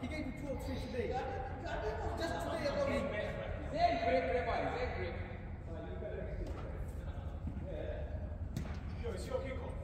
He gave me two or three today. Just today alone. Very great, Very. Great. Yo, it's your kickoff.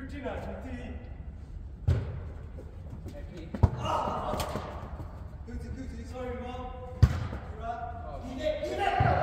유진아 유진 아! 그지 그지 설마? 그라 이대 이대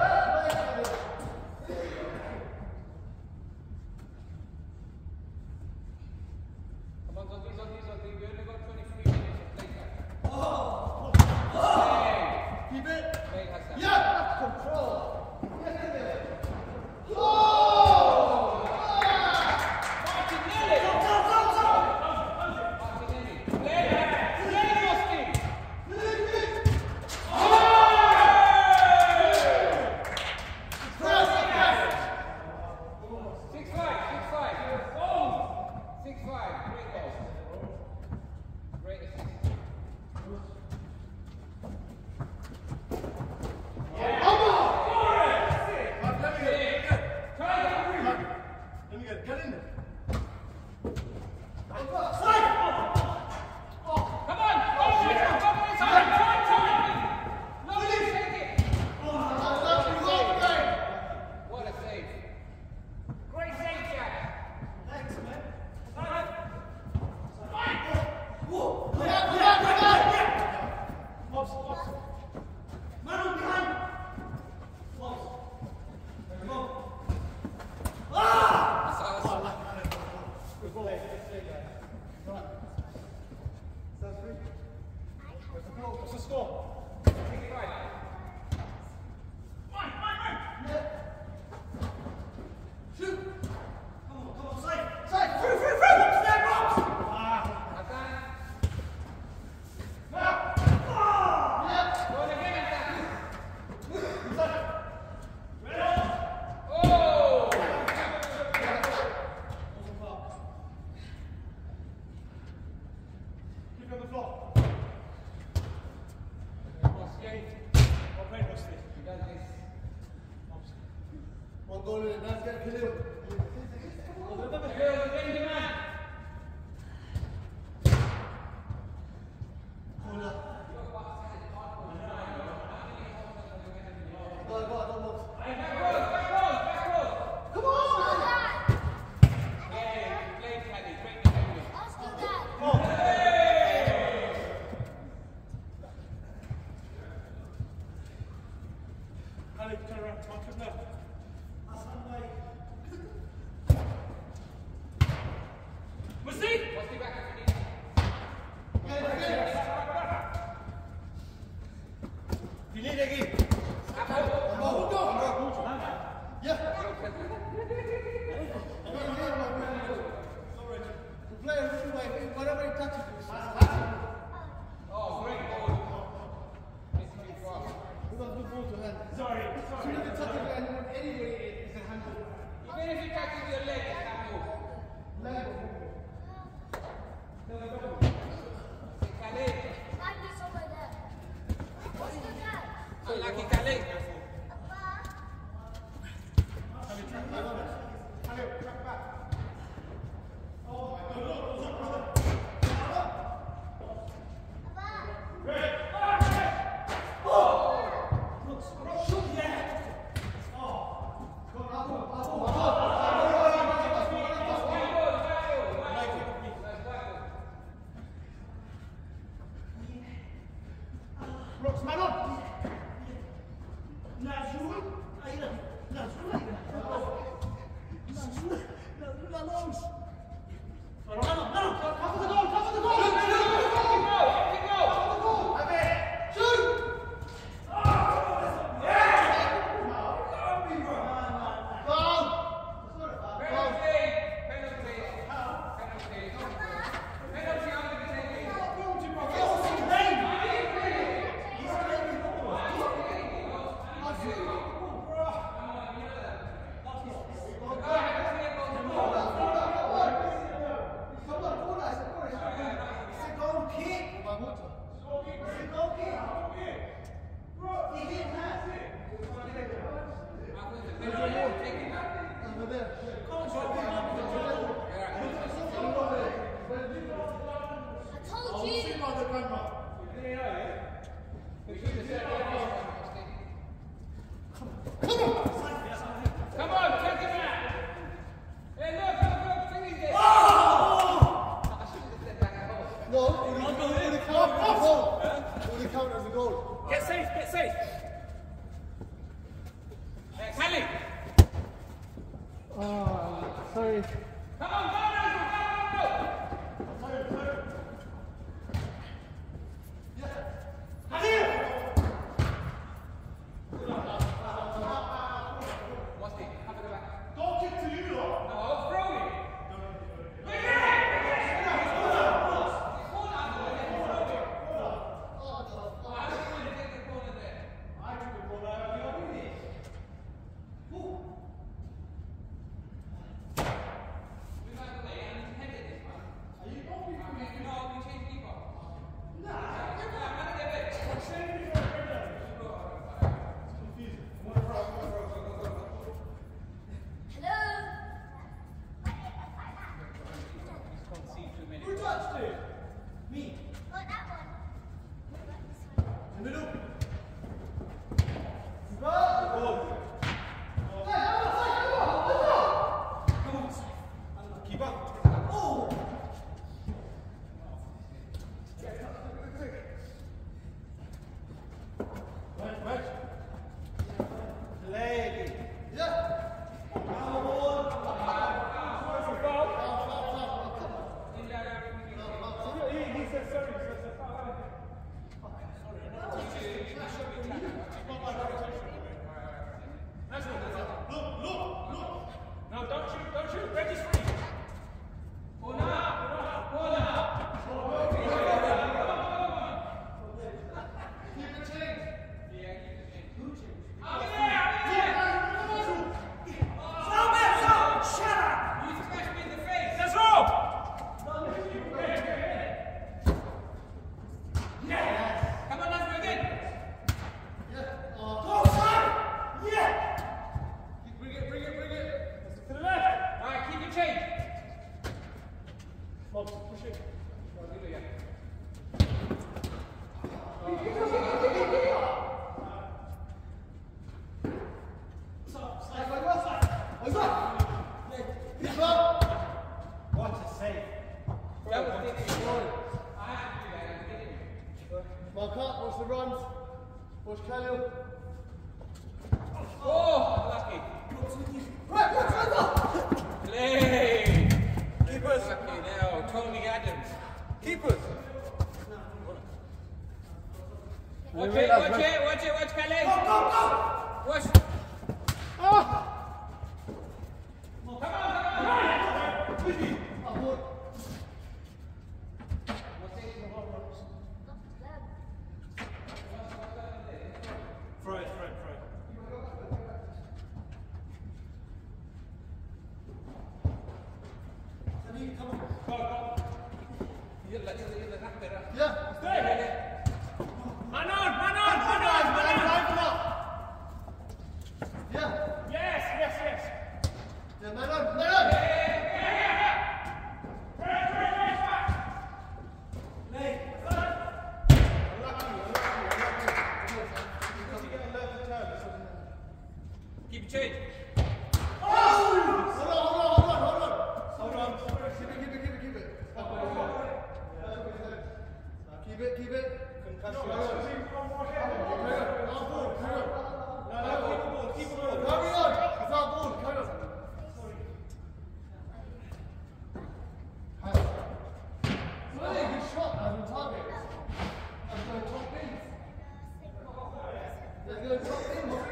One goal in the basket, Khalil. whatever it touches gonna drop in,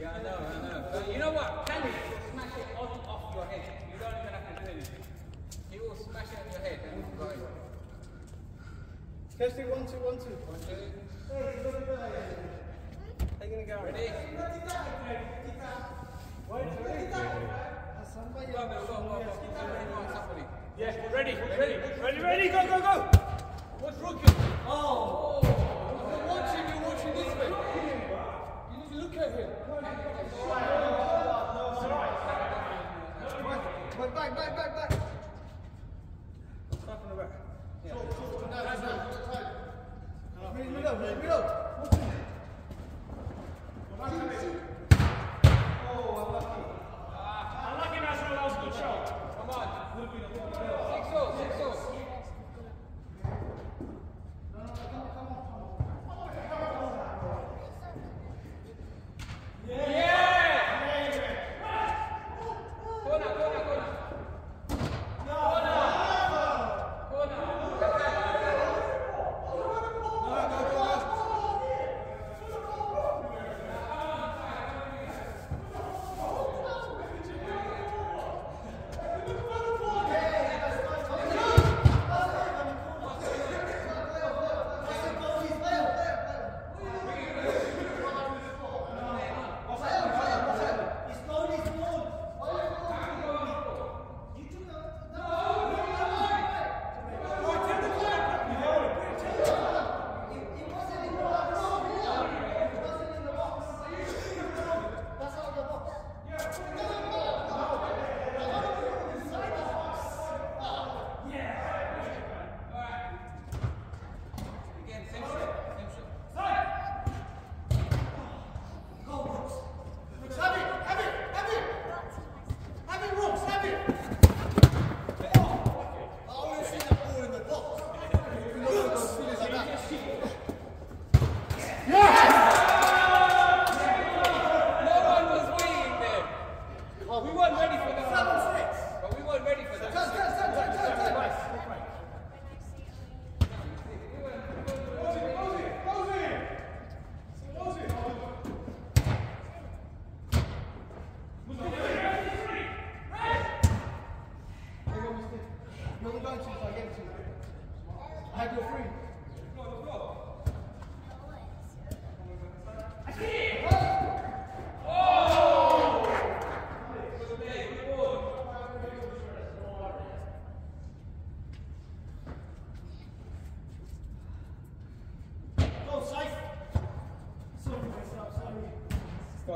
Yeah, I know,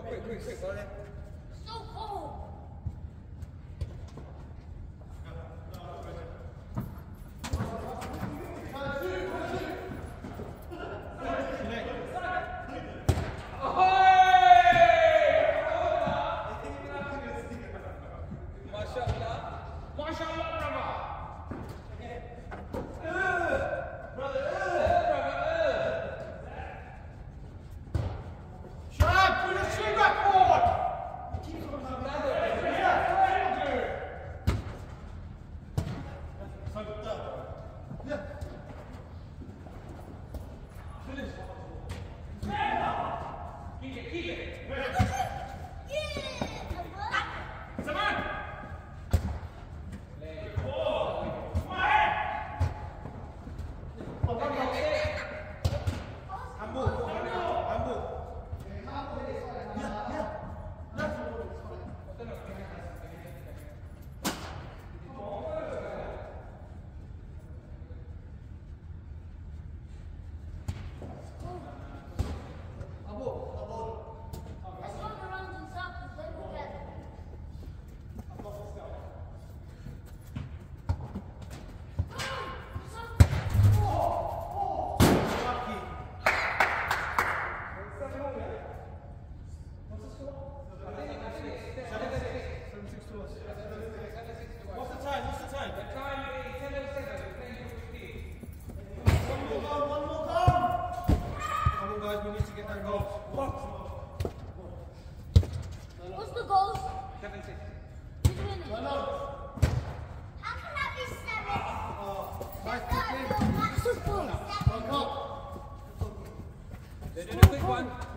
快快快过 one.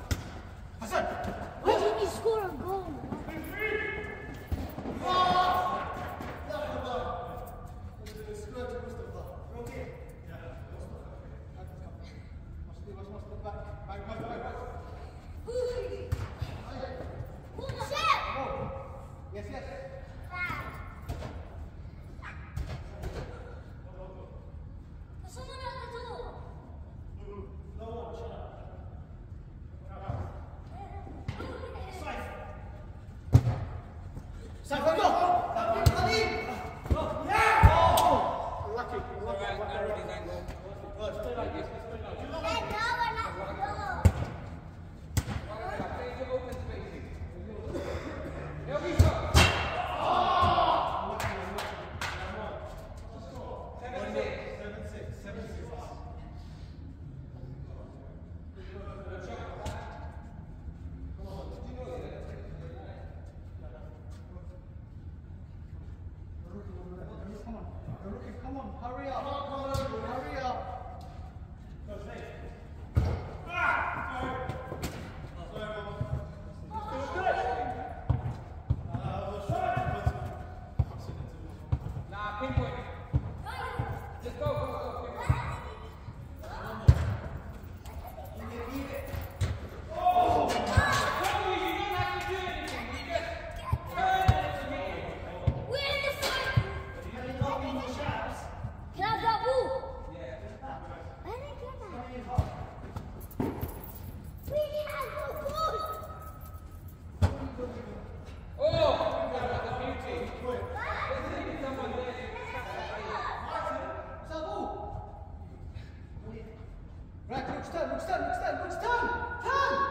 Buçtan, buçtan, buçtan, buçtan. Tan.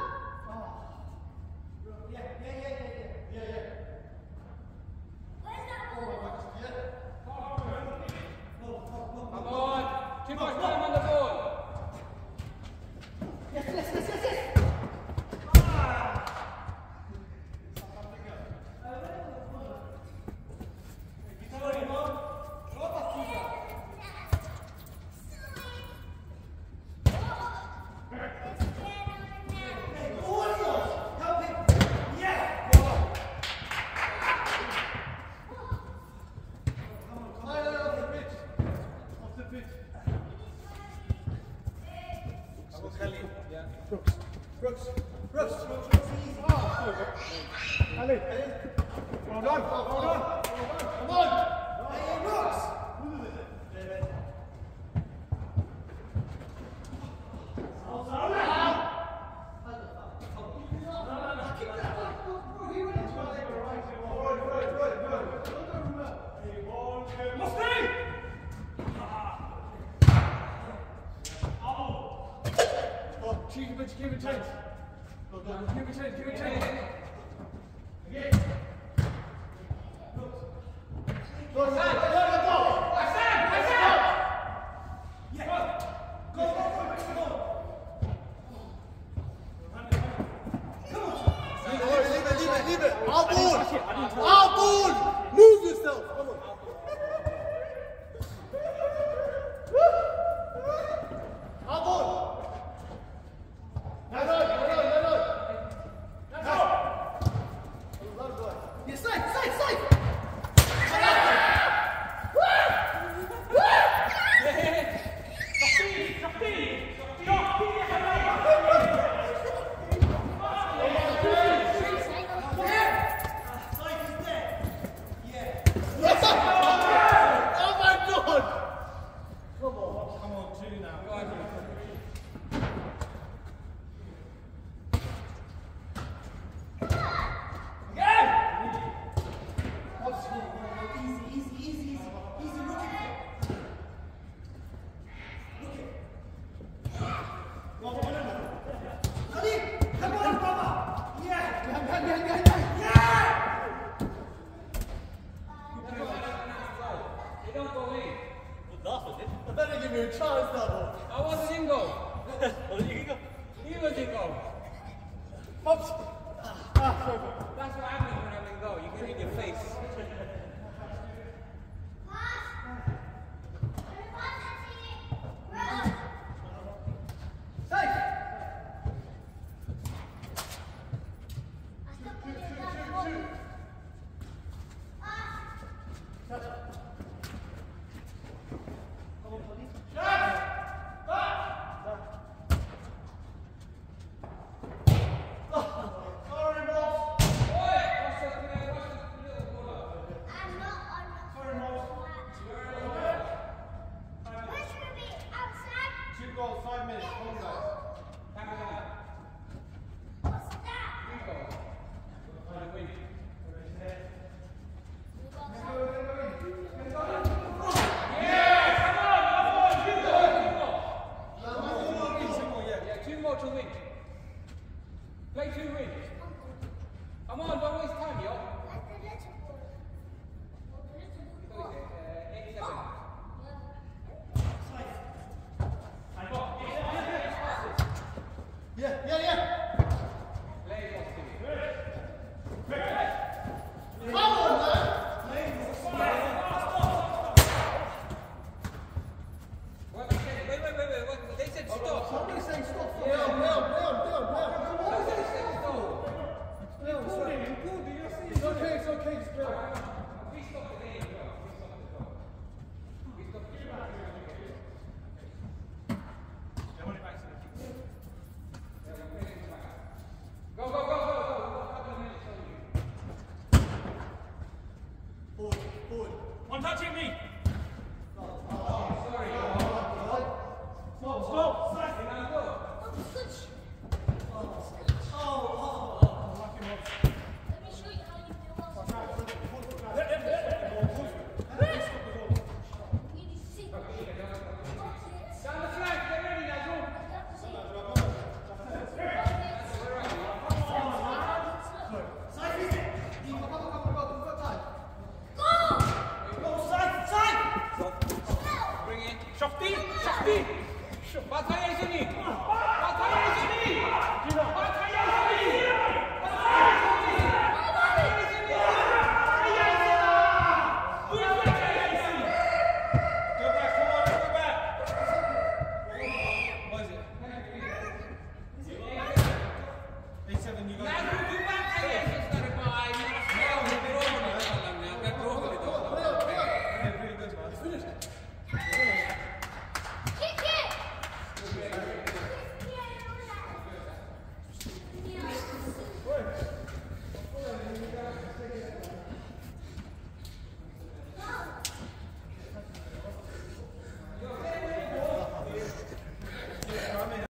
Yeah, yeah,